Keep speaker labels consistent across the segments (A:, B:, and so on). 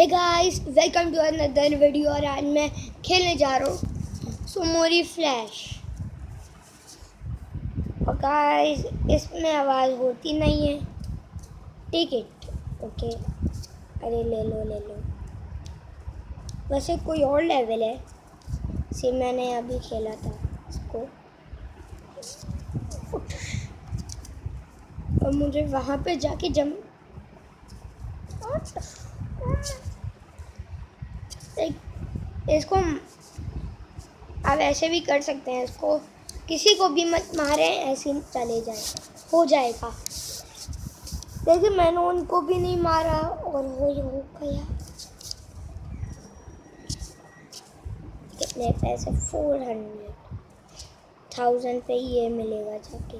A: Hey guys welcome to another video और आज मैं खेलने जा रहा हूँ सुमोरी फ्लैश और गाइस इसमें आवाज़ होती नहीं है। टिकट ओके अरे ले लो ले लो। वैसे कोई और लेवल है। से मैंने अभी खेला था इसको। और मुझे वहाँ पे जाके जम इसको आप ऐसे भी कर सकते हैं, इसको किसी को भी मत मारे, ऐसे चले जाए, हो जाएगा। देखिए मैंने उनको भी नहीं मारा और वो हो गया कितने पैसे? फोर हंड्रेड थाउज़ेंड पे ये मिलेगा जाके।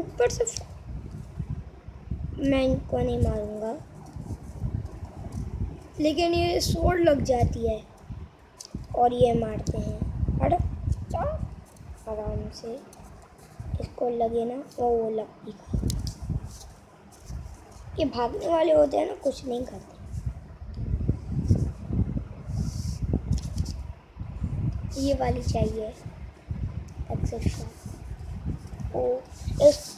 A: ऊपर से मैं इनको नहीं मारूँगा। लेकिन ये सोड लग जाती है और ये मारते हैं। हट आराम से। इसको लगे ना, वो वो लगती ये भागने वाले होते हैं ना, कुछ नहीं करते। ये वाली चाहिए। एक्सेप्शन ओ इसको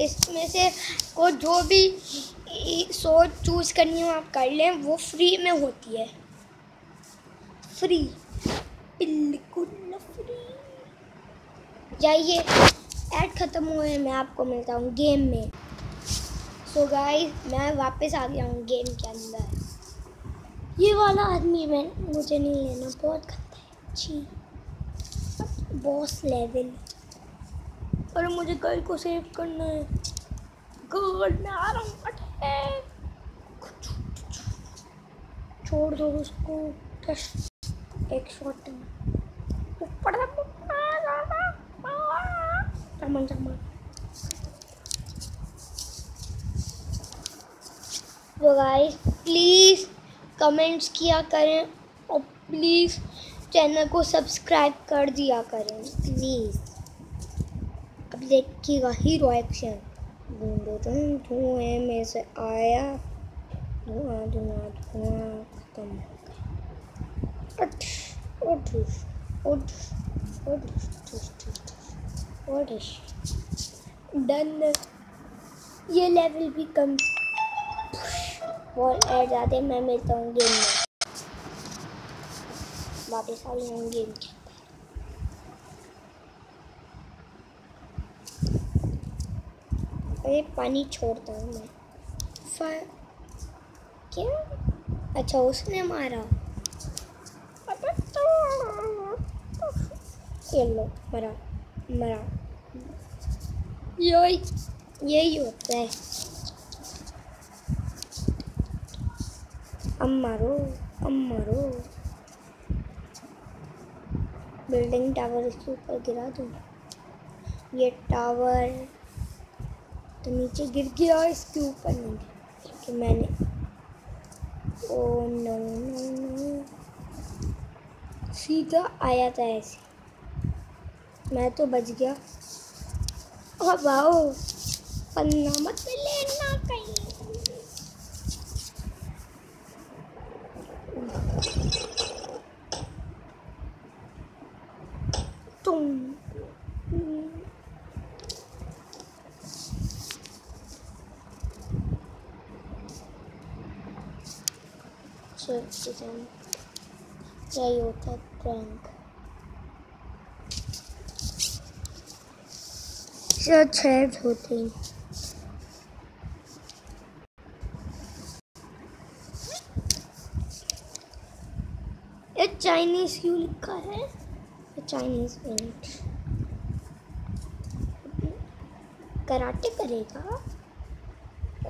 A: इसमें से को जो भी सोच चूज़ करनी हो आप कर लें, वो फ्री में होती है। फ्री बिल्कुल फ्री जाइए ऐड ख़त्म हुए मैं आपको मिलता हूँ गेम में। सो so गाइस मैं वापस आ गया हूँ गेम के अंदर। ये वाला आदमी मैं, मुझे नहीं लेना, बहुत खतरा है। जी बॉस लेवल और मुझे गर्ल को सेव करना है। गर्ल मैं आ रहा हूँ छोड़ दो उसको। एक शॉट ऊपर चमन चमन तो गाइस प्लीज़ कमेंट्स किया करें और प्लीज़ चैनल को सब्सक्राइब कर दिया करें। प्लीज़ देखिएगा हीरो एक्शन तुम धुएँ में से आया धुआँ धुआँ धुआँ खत्म हो गया डन ये लेवल भी कम बहुत ऐड आते मैं मिलता हूँ गेम में वापस आ गेम के अरे पानी छोड़ता हूँ मैं। फायर क्या? अच्छा उसने मारा। ये लो, मरा मरा। यही यही होता है। अब मारो अब मारो। बिल्डिंग टावर इसके ऊपर गिरा दूँ। ये टावर तो नीचे गिर गया इसके ऊपर नहीं गिर क्योंकि मैंने ओ नो नो नो सीधा आया था ऐसे। मैं तो बच गया। अब आओ, पन्ना मत लेना कहीं। तुम डिज़ाइन चाहिए होता क्रैंक छः होते हैं ये चाइनीज़ क्यों लिखा है चाइनीज़ पेंट कराटे करेगा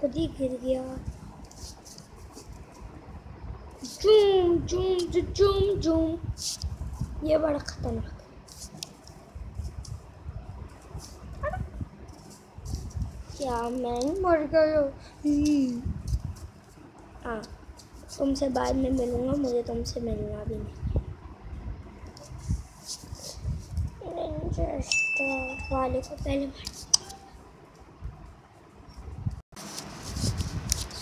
A: खुद ही गिर गया। जूम जूम जूम जूम ये बड़ा खतरनाक क्या मैं मर गया हाँ तुमसे बाद में मिलूँगा मुझे तुमसे मिलना भी नहीं वाले को पहले मार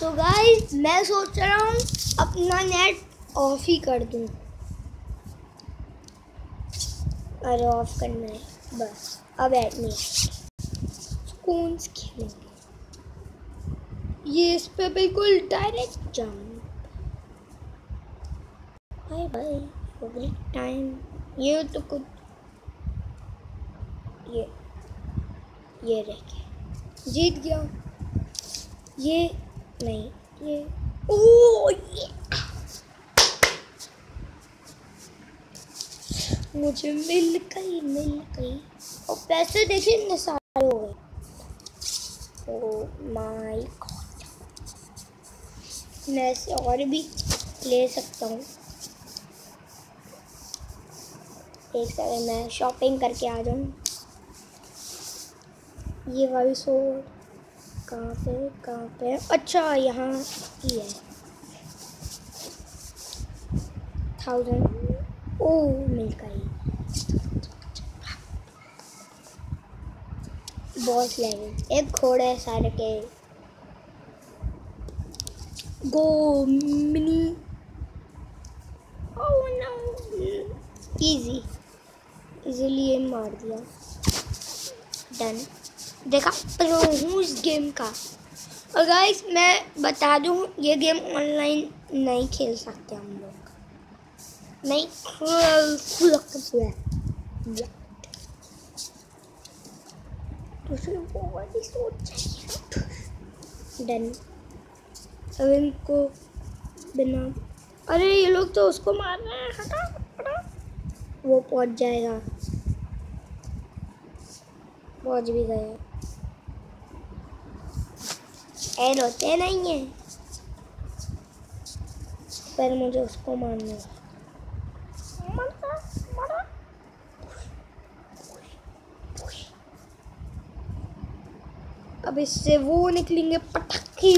A: सो गाइस मैं सोच रहा हूँ अपना नेट ऑफ़ ही कर दूँ। अरे ऑफ़ करना है, बस। अब ऐड नहीं सुकून से खेलेंगे। ये इस पे बिल्कुल direct jump bye bye time ये तो कुछ ये ये रह गया। जीत गया ये नहीं ये ओ ये मुझे मिल गई मिल गई। और पैसे देखिए इतने सारे हो गए। ओ माय गॉड मैं ऐसे और भी ले सकता हूँ। एक सेकंड मैं शॉपिंग करके आ जाऊँ। ये वाली सोड कहाँ पे कहाँ पे अच्छा यहाँ ही है। थाउज़ेंड ओ, मिल गई। बॉस लेवल एक घोड़े सारे के। Go mini. Oh no easy easily मार दिया। डन देखा? प्रो हूँ इस गेम का। और गाइस मैं बता दूँ, ये गेम ऑनलाइन नहीं खेल सकते हम लोग। नहीं खेल सकते डन अब इनको बिना अरे, ये लोग तो उसको मार रहे हैं हटा हटा वो पहुँच जाएगा। पहुँच भी गए। एड होते नहीं है पर मुझे उसको मारना अब इससे वो निकलेंगे पटाखे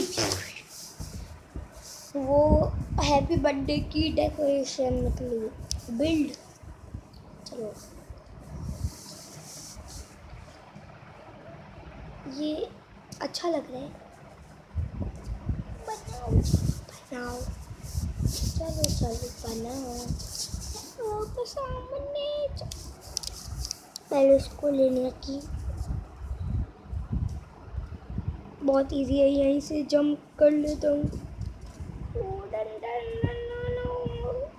A: वो हैप्पी बर्थडे की डेकोरेशन निकली बिल्ड चलो। ये अच्छा लग रहा है। बनाओ बनाओ चलो चलो बनाओ तो सामने पहले उसको लेने की बहुत इजी है, यहीं से जंप कर लेता हूँ।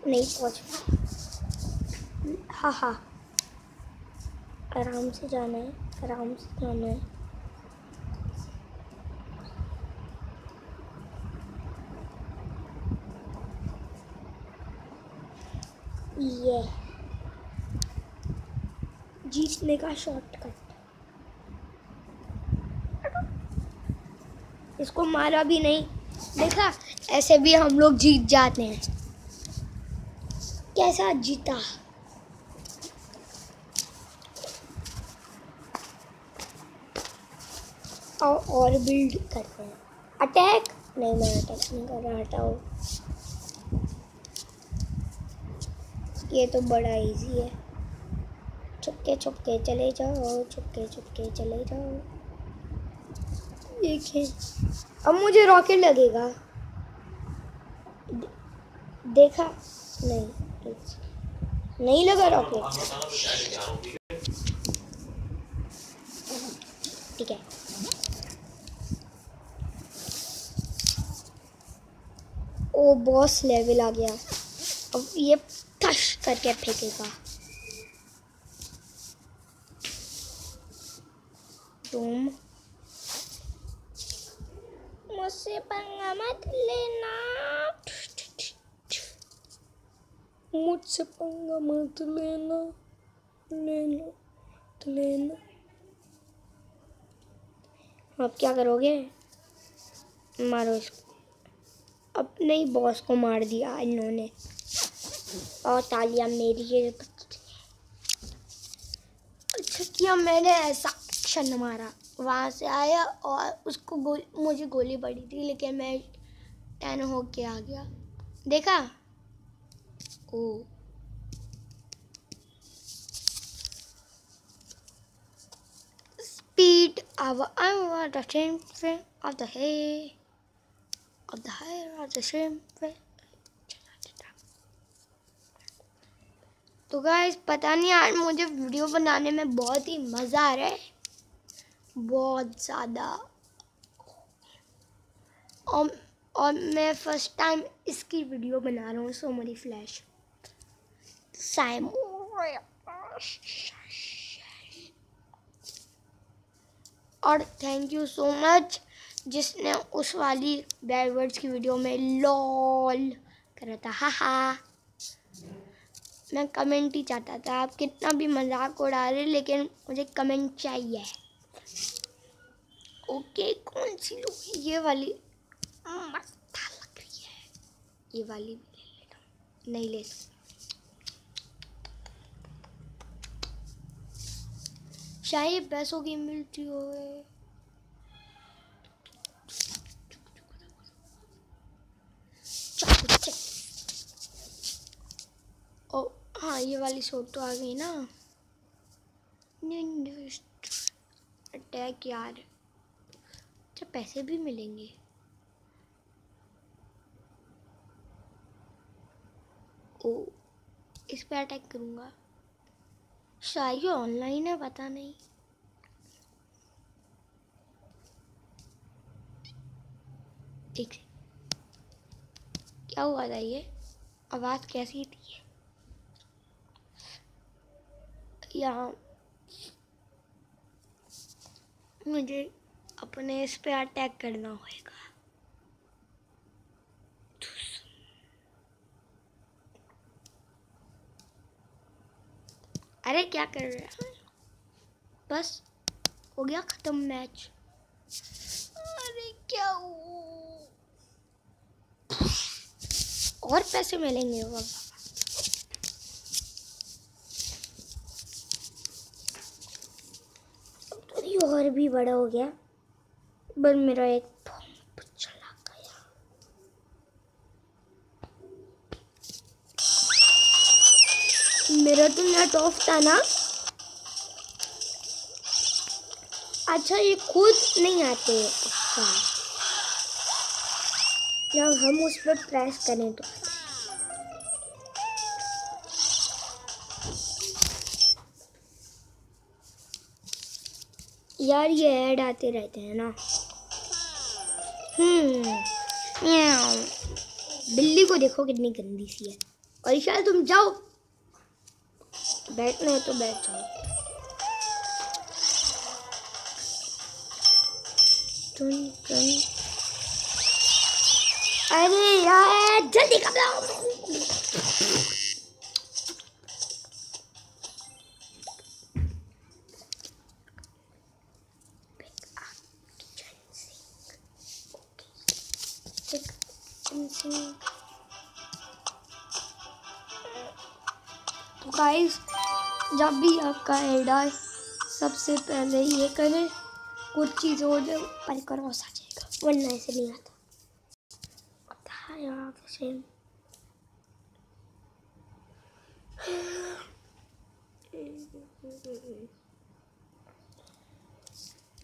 A: नहीं, पहुँच हाँ हाँ। आराम से जाना है, आराम से जाना है ये जीतने का शॉर्टकट इसको मारा भी नहीं। देखा, ऐसे भी हम लोग जीत जाते हैं। कैसा जीता? और और बिल्ड करते हैं। अटैक नहीं, मैं अटैक नहीं कर रहा, हटाओ। ये तो बड़ा इजी है। छुपके छुपके चले जाओ, छुपके छुपके चले जाओ। देखिए, अब मुझे रॉकेट लगेगा। देखा? नहीं नहीं लगा रॉकेट ठीक है। ओ बॉस लेवल आ गया। अब ये टश करके फेंकेगा। तुम? मुझसे पंगा मत लेना। मुझसे पंगा मत लेना। लेना लेना। अब क्या करोगे? मारो इसको। अपने ही बॉस को मार दिया इन्होंने। और तालियाँ मेरी अच्छा किया मैंने ऐसा। एक्शन मारा। वहाँ से आया और उसको गोल, मुझे गोली पड़ी थी, लेकिन मैं टेन हो के आ गया। देखा? ओ। hay तो गाइस पता नहीं आज मुझे वीडियो बनाने में बहुत ही मज़ा आ रहा है। बहुत ज़्यादा। और और मैं फ़र्स्ट टाइम इसकी वीडियो बना रहा हूँ सो मेरी फ्लैश और थैंक यू सो मच जिसने उस वाली बैड वर्ड्स की वीडियो में लॉल करा था। हा हा। मैं कमेंट ही चाहता था, आप कितना भी मज़ाक उड़ा रहे, लेकिन मुझे कमेंट चाहिए। ओके, कौन सी लो? ये वाली। मस्त लग रही है। ये वाली भी ले हूँ। नहीं ले शायद पैसों की मिलती हो हाँ ये वाली शॉट तो आ गई ना। अटैक यार अच्छा पैसे भी मिलेंगे। ओ, इस पर अटैक करूँगा। शायद ऑनलाइन है, पता नहीं। एक क्या हुआ था ये? आवाज़ कैसी थी? यहाँ मुझे अपने इस पे अटैक करना होगा अरे, क्या कर रहे हैं? बस, हो गया ख़त्म मैच अरे, क्या और पैसे मिलेंगे बाबा और भी बड़ा हो गया। बस मेरा एक पंप चला गया। मेरा तो नेट ऑफ़ था ना। अच्छा ये खुद नहीं आते अच्छा। हम उस पर प्रेस करें तो यार ये ऐड आते रहते हैं ना। हम्म बिल्ली को देखो कितनी गंदी सी है। और शायद तुम जाओ। बैठना है तो बैठ जाओ। तुम तुम अरे यार, जल्दी कब तो आपका आए सबसे पहले ये करें। कुछ चीज़ जाए पर क्रॉस आ जाएगा वरना ऐसे नहीं आता।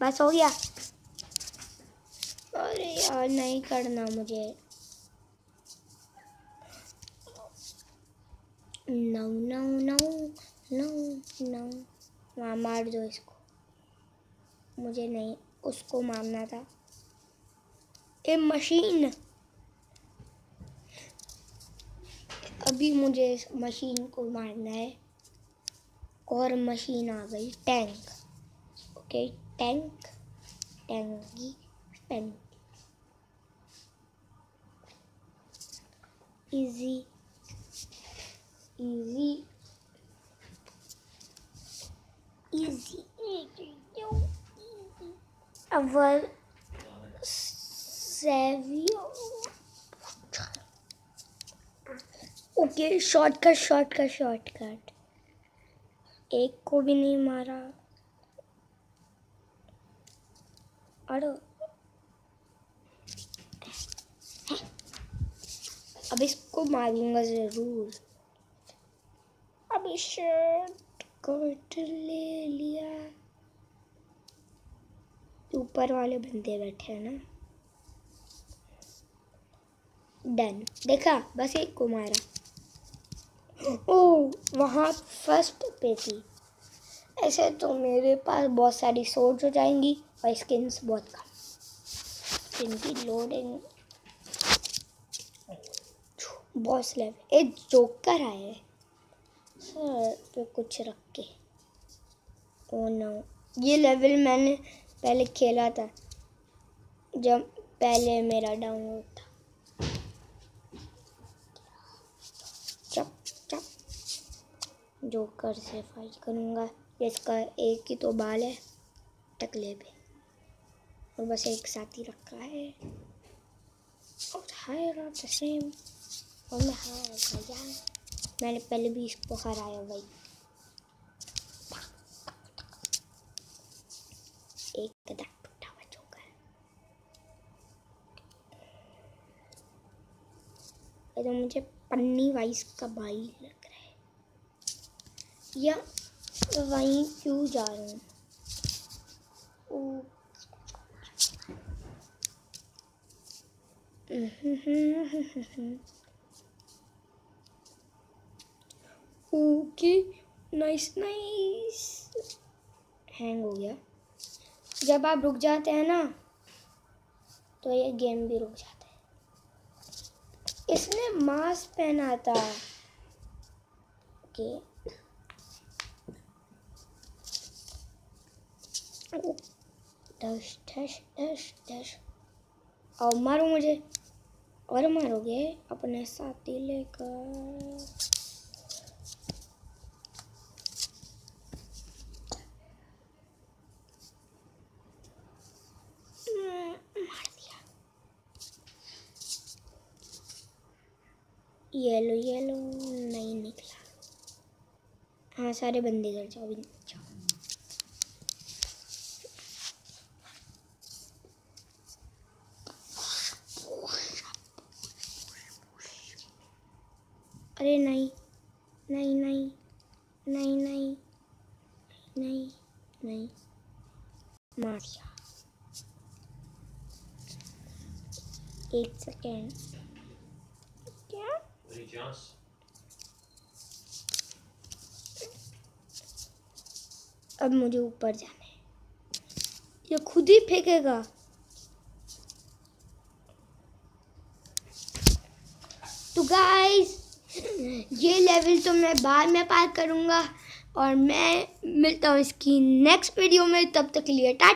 A: बस हो गया। अरे यार, नहीं करना मुझे। No no no no no वहाँ मार दो इसको। मुझे नहीं, उसको मारना था। ए, मशीन। अभी मुझे इस मशीन को मारना है। और मशीन आ गई, टैंक। Okay, tank. टैंकी, tank. Easy easy easy. Our savior okay shortcut shortcut shortcut एक को भी नहीं मारा। अरे अब इसको मारूँगा ज़रूर। अभी शर्ट कोट ले लिया। ऊपर वाले बंदे बैठे हैं ना। डन देखा, बस एक को मारा। ओ, वहाँ फ़र्स्ट पे थी। ऐसे तो मेरे पास बहुत सारी सोर्स हो जाएँगी और स्किन्स बहुत कम। स्किन की लोडिंग बॉस लेवल एक जोकर आए सर पे कुछ रख। के ओ नो। ये लेवल मैंने पहले खेला था, जब पहले मेरा डाउनलोड था। चप चप। जोकर से फाइट करूँगा। इसका एक ही तो बाल है, टकले पे। और बस एक साथ ही रखा है। और हायर सेम और मैं गया। मैंने पहले भी इसको हराया भाई। एक कदम तो मुझे पन्नी वाइस का भाई लग रहा है। या वहीं क्यों जा रहा हूँ? ओके नाइस नाइस हैंग हो गया. जब आप रुक जाते हैं ना तो ये गेम भी रुक जाता है. इसने मास्क पहना था. ओके डश डश डश और मारो मुझे. और मारोगे अपने साथी लेकर. येलो येलो, नहीं निकला। हाँ सारे बंदे कर जाओ, भी जाओ। अरे नहीं नहीं नहीं नहीं नहीं नहीं नहीं। मार दिया। एक सेकेंड। अब मुझे ऊपर जाना ये खुद ही फेंकेगा। तो गाइस ये लेवल तो मैं बाद में पार करूँगा और मैं मिलता हूँ इसकी नेक्स्ट वीडियो में। तब तक लिए टाटा